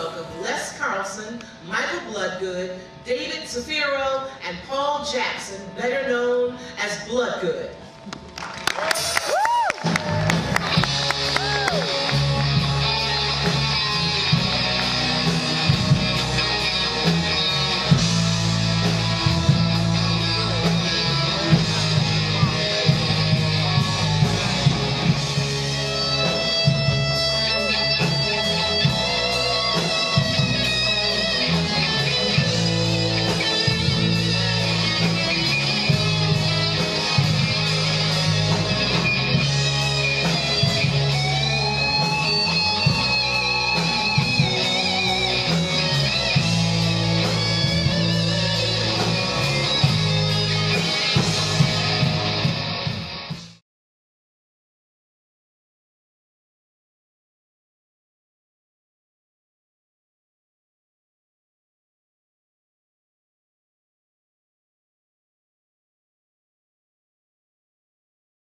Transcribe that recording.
welcome Les Carlson, Michael Bloodgood, David Zafiro, and Paul Jackson, better known as Bloodgood.